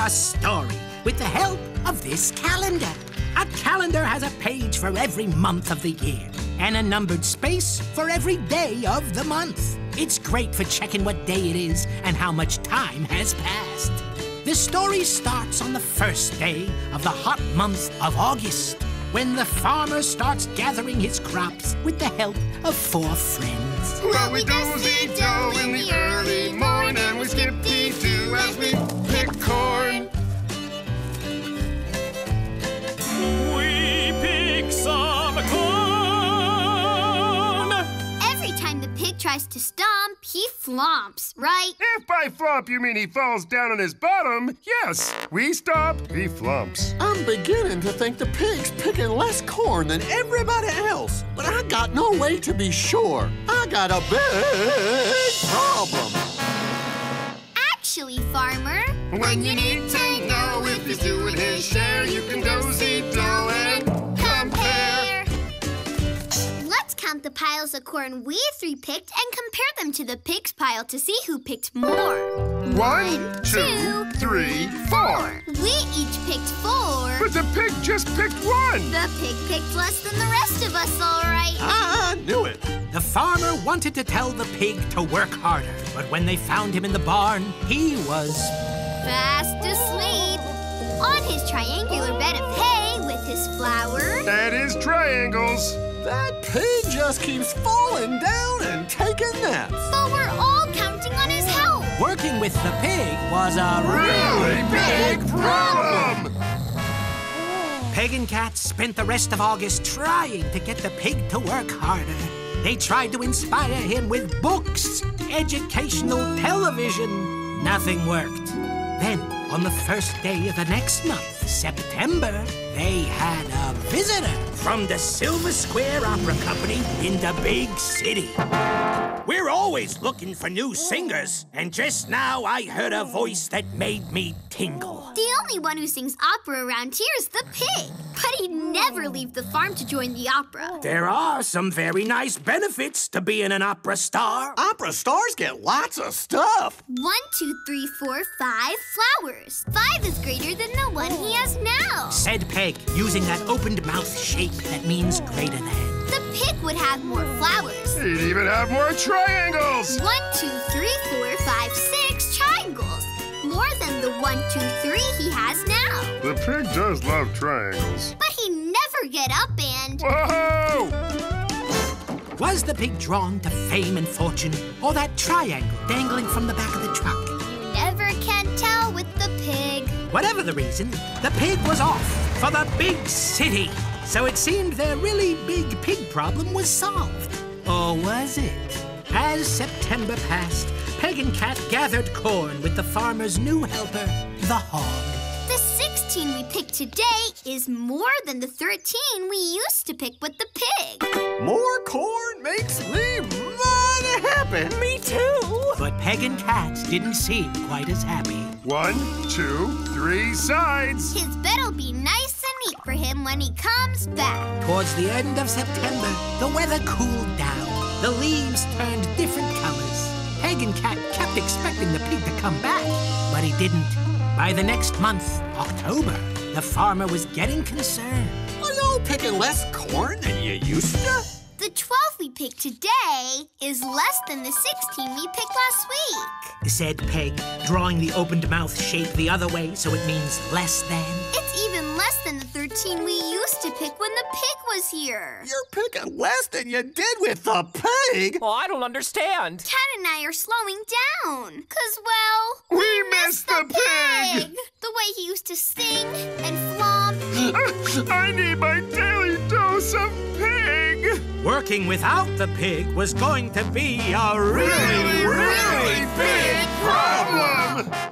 a story with the help of this calendar. A calendar has a page for every month of the year and a numbered space for every day of the month. It's great for checking what day it is and how much time has passed. The story starts on the first day of the hot month of August, when the farmer starts gathering his crops with the help of four friends. Well, we do-si-do in the early morning, we skip-dee-doo tries to stomp, he flomps, right? If by flop you mean he falls down on his bottom, yes. We stop, he flumps. I'm beginning to think the pig's picking less corn than everybody else, but I got no way to be sure. I got a big problem. Actually, farmer, When you need to know if he's doing his share, you can do-si-do and compare. Count the piles of corn we three picked and compare them to the pig's pile to see who picked more. One, two, three, four. We each picked four. But the pig just picked one. The pig picked less than the rest of us, all right. I knew it. The farmer wanted to tell the pig to work harder, but when they found him in the barn, he was Fast asleep. On his triangular bed of hay with his flower. That is triangles. That pig just keeps falling down and taking naps. But we're all counting on his help. working with the pig was a Really big problem. Peg and Cat spent the rest of August trying to get the pig to work harder. They tried to inspire him with books, educational television. Nothing worked. Then, on the first day of the next month, September, they had a visitor from the Silver Square Opera Company in the big city. We're always looking for new singers, and just now I heard a voice that made me tingle. The only one who sings opera around here is the pig. But he'd never leave the farm to join the opera. There are some very nice benefits to being an opera star. Opera stars get lots of stuff. One, two, three, four, five flowers. Five is greater than the one he has now. Said Peg, using that opened mouth shape that means greater than. The pig would have more flowers. He'd even have more triangles. One, two, three, four, five, six triangles. More than the one, two, three he has now. The pig does love triangles. But he never get up and. Whoa! Was the pig drawn to fame and fortune, or that triangle dangling from the back of the truck? Whatever the reason, the pig was off for the big city. So it seemed their really big pig problem was solved. Or was it? As September passed, Peg and Cat gathered corn with the farmer's new helper, the hog. The 16 we picked today is more than the 13 we used to pick with the pig. More corn makes me mighty happy. Me too. But Peg and Cat didn't seem quite as happy. One, two, three sides. His bed'll be nice and neat for him when he comes back. Towards the end of September, the weather cooled down. The leaves turned different colors. Peg and Cat kept expecting the pig to come back, but he didn't. By the next month, October, the farmer was getting concerned. Are y'all picking less corn than you used to? The 12 we picked today is less than the 16 we picked last week. Said Peg, drawing the opened mouth shape the other way so it means less than. It's even less than the 13 we used to pick when the pig was here. You're picking less than you did with the pig. Well, I don't understand. Cat and I are slowing down. Cause, well, We missed the pig. The way he used to sing and flomp. I need my daily dose of pig. Without the pig was going to be a really, Really big problem.